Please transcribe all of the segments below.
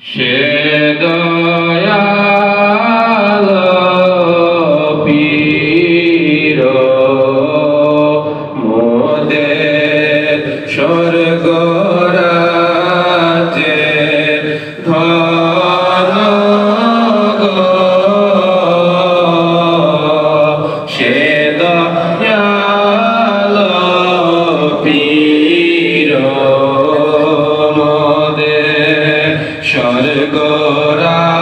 写的呀。স্বর্গরা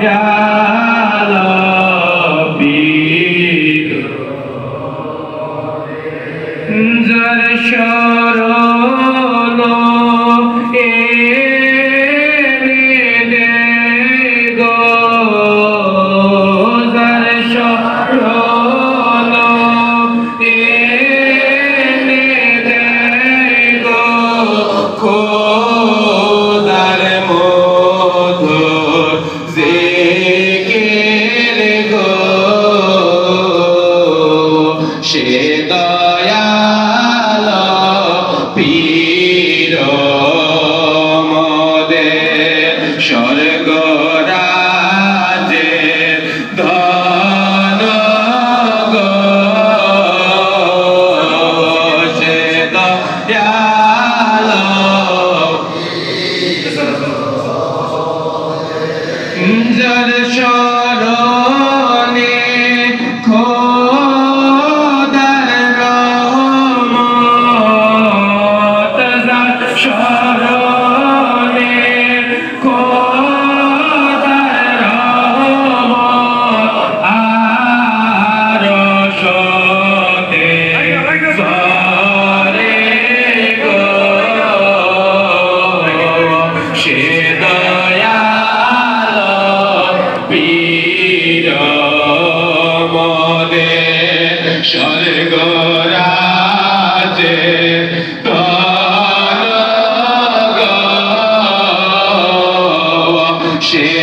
Yeah. Under the shadow. Say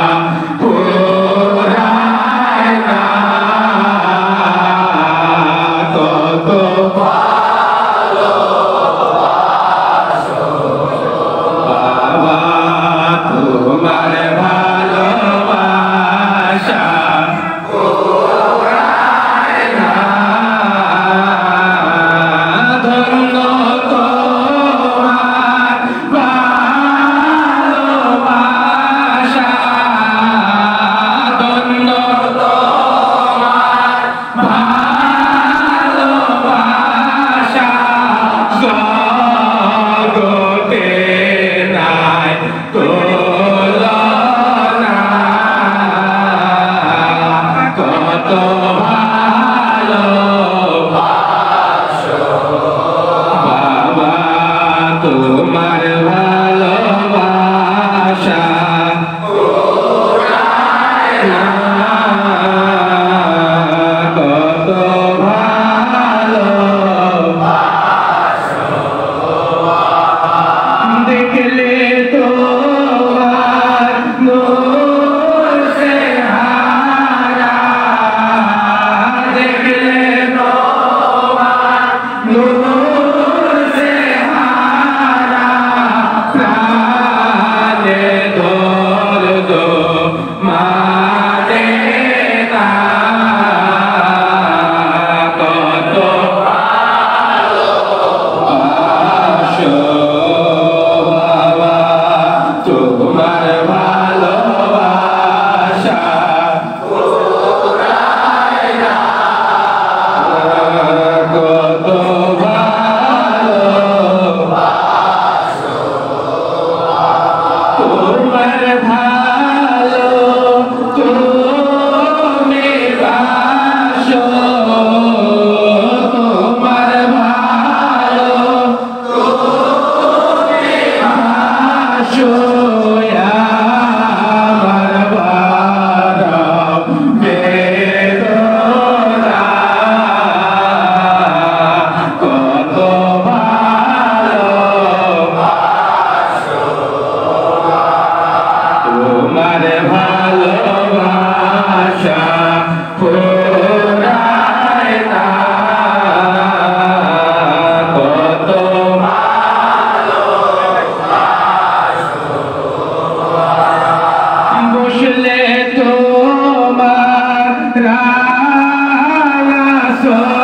감사